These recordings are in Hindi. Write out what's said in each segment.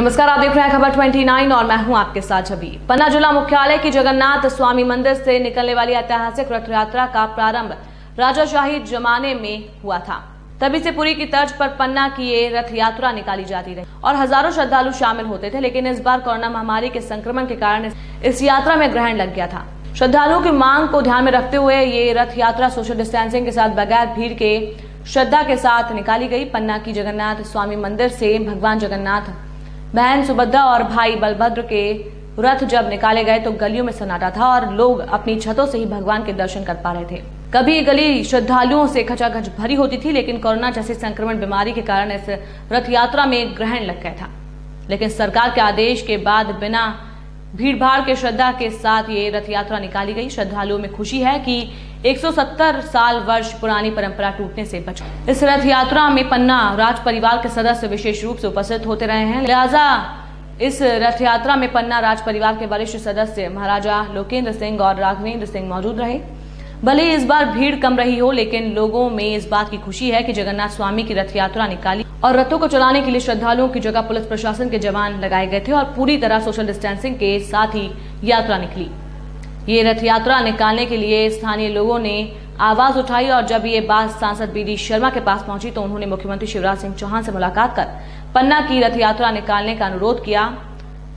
नमस्कार, आप देख रहे हैं खबर 29 और मैं हूँ आपके साथ छवि। पन्ना जिला मुख्यालय की जगन्नाथ स्वामी मंदिर से निकलने वाली ऐतिहासिक रथ यात्रा का प्रारंभ राजाशाही जमाने में हुआ था। तभी से पुरी की तर्ज पर पन्ना की ये रथ यात्रा निकाली जाती रही और हज़ारों श्रद्धालु शामिल होते थे, लेकिन इस बार कोरोना महामारी के संक्रमण के कारण इस यात्रा में ग्रहण लग गया था। श्रद्धालुओं की मांग को ध्यान में रखते हुए ये रथ यात्रा सोशल डिस्टेंसिंग के साथ बगैर भीड़ के, श्रद्धा के साथ निकाली गई। पन्ना की जगन्नाथ स्वामी मंदिर से भगवान जगन्नाथ बहन सुभद्रा और भाई बलभद्र के रथ जब निकाले गए तो गलियों में सन्नाटा था और लोग अपनी छतों से ही भगवान के दर्शन कर पा रहे थे। कभी गली श्रद्धालुओं से खचाखच भरी होती थी, लेकिन कोरोना जैसी संक्रमण बीमारी के कारण इस रथ यात्रा में ग्रहण लग गया था। लेकिन सरकार के आदेश के बाद बिना भीड़ भाड़ के श्रद्धा के साथ ये रथ यात्रा निकाली गई। श्रद्धालुओं में खुशी है कि 170 साल वर्ष पुरानी परंपरा टूटने से बचा इस रथ यात्रा में पन्ना राज परिवार के सदस्य विशेष रूप से उपस्थित होते रहे हैं। लिहाजा इस रथ यात्रा में पन्ना राज परिवार के वरिष्ठ सदस्य महाराजा लोकेंद्र सिंह और राघवेंद्र सिंह मौजूद रहे। भले इस बार भीड़ कम रही हो, लेकिन लोगों में इस बात की खुशी है कि जगन्नाथ स्वामी की रथ यात्रा निकाली और रथों को चलाने के लिए श्रद्धालुओं की जगह पुलिस प्रशासन के जवान लगाए गए थे और पूरी तरह सोशल डिस्टेंसिंग के साथ ही यात्रा निकली। ये रथ यात्रा निकालने के लिए स्थानीय लोगों ने आवाज़ उठाई और जब ये बात सांसद बी डी शर्मा के पास पहुँची तो उन्होंने मुख्यमंत्री शिवराज सिंह चौहान से मुलाकात कर पन्ना की रथ यात्रा निकालने का अनुरोध किया।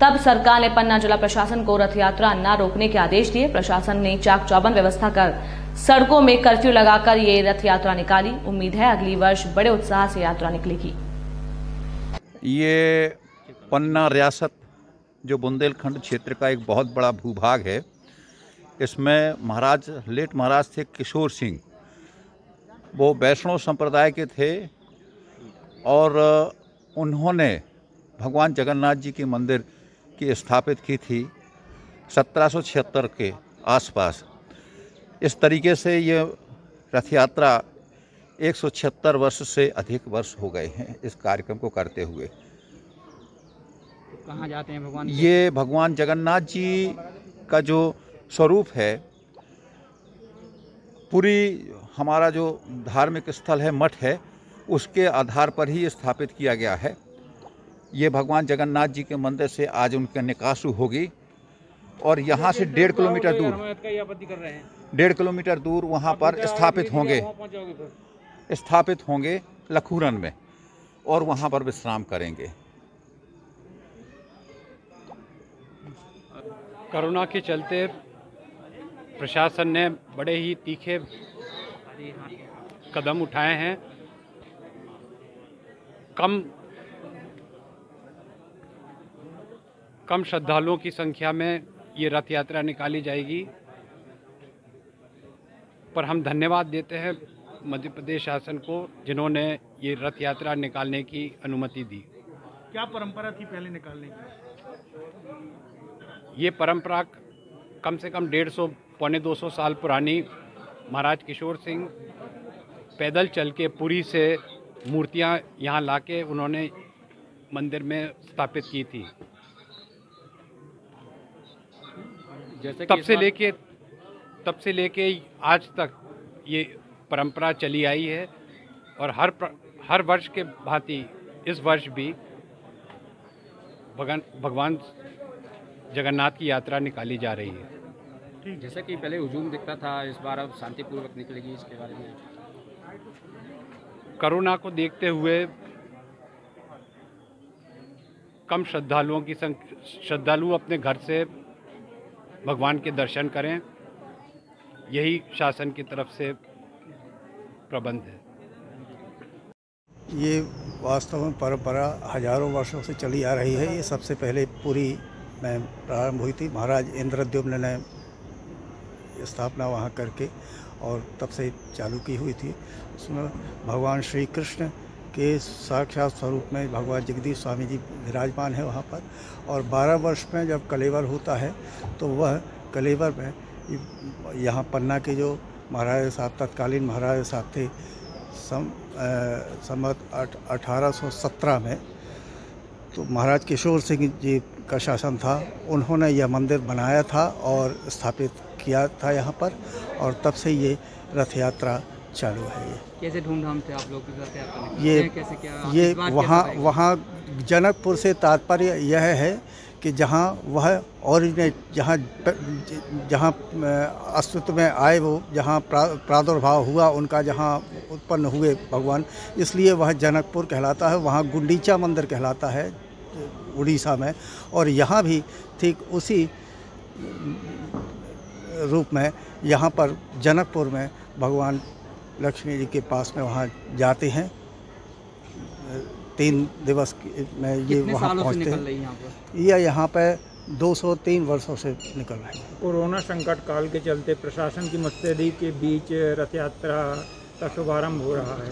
तब सरकार ने पन्ना जिला प्रशासन को रथ यात्रा न रोकने के आदेश दिए। प्रशासन ने चाक चौबंद व्यवस्था कर सड़कों में कर्फ्यू लगाकर ये रथ यात्रा निकाली। उम्मीद है अगली वर्ष बड़े उत्साह से यात्रा निकलेगी। ये पन्ना रियासत, जो बुंदेलखंड क्षेत्र का एक बहुत बड़ा भूभाग है, इसमें महाराज, लेट महाराज थे किशोर सिंह। वो वैष्णव संप्रदाय के थे और उन्होंने भगवान जगन्नाथ जी के मंदिर की स्थापित की थी सत्रह सौ छिहत्तर के आसपास। इस तरीके से ये रथ यात्रा एक सौ छिहत्तर वर्ष से अधिक वर्ष हो गए हैं इस कार्यक्रम को करते हुए। कहाँ जाते हैं भगवान ये भगवान जगन्नाथ जी का जो स्वरूप है पूरी हमारा जो धार्मिक स्थल है मठ है उसके आधार पर ही स्थापित किया गया है। ये भगवान जगन्नाथ जी के मंदिर से आज उनका निकासु होगी और यहाँ से डेढ़ किलोमीटर दूर, डेढ़ किलोमीटर दूर वहाँ पर स्थापित होंगे। स्थापित होंगे लखूरन में और वहाँ पर विश्राम करेंगे। कोरोना के चलते प्रशासन ने बड़े ही तीखे कदम उठाए हैं। कम कम श्रद्धालुओं की संख्या में ये रथ यात्रा निकाली जाएगी। पर हम धन्यवाद देते हैं मध्य प्रदेश शासन को जिन्होंने ये रथ यात्रा निकालने की अनुमति दी। क्या परंपरा थी पहले निकालने की? ये परंपरा कम से कम डेढ़ सौ पौने दो सौ साल पुरानी महाराज किशोर सिंह पैदल चल के पुरी से मूर्तियाँ यहाँ लाके उन्होंने मंदिर में स्थापित की थी। जैसे तब से लेके तब से लेके आज तक ये परंपरा चली आई है और हर प्र, हर वर्ष के भांति इस वर्ष भी भगवान भगवान जगन्नाथ की यात्रा निकाली जा रही है। जैसा कि पहले हजूम दिखता था इस बार अब शांतिपूर्वक निकलेगी इसके बारे में। कोरोना को देखते हुए कम श्रद्धालुओं की संख्या श्रद्धालु अपने घर से भगवान के दर्शन करें। यही शासन की तरफ़ से प्रबंध है। ये वास्तव में परंपरा हज़ारों वर्षों से चली आ रही है। ये सबसे पहले पूरी में प्रारंभ हुई थी। महाराज इंद्रद्युम्न ने स्थापना वहाँ करके और तब से चालू की हुई थी। उसमें भगवान श्री कृष्ण के साक्षात स्वरूप में भगवान जगदीश स्वामी जी विराजमान है वहाँ पर। और 12 वर्ष में जब कलेवर होता है तो वह कलेवर में यहाँ पन्ना के जो महाराज साहब, तत्कालीन महाराज साहब थे, सम संवत अठारह में तो महाराज किशोर सिंह जी का शासन था। उन्होंने यह मंदिर बनाया था और स्थापित किया था यहाँ पर, और तब से ये रथ यात्रा चालू है ये। कैसे धूमधाम से आप लोग ये कैसे क्या ये वहाँ वहाँ जनकपुर से तात्पर्य यह है कि जहाँ वह ओरिजिनेट जहाँ जहाँ अस्तित्व में आए वो जहाँ प्रा, प्रादुर्भाव हुआ उनका जहाँ उत्पन्न हुए भगवान इसलिए वह जनकपुर कहलाता है वहाँ गुंडीचा मंदिर कहलाता है उड़ीसा में और यहाँ भी ठीक उसी रूप में यहाँ पर जनकपुर में भगवान लक्ष्मी जी के पास में वहाँ जाते हैं। तीन दिवस में ये वहाँ पहुँचते हैं। यह यहाँ पर दो सौ तीन 203 वर्षों से निकल रहे हैं। कोरोना संकट काल के चलते प्रशासन की मुस्तैदी के बीच रथ यात्रा का शुभारंभ हो रहा है।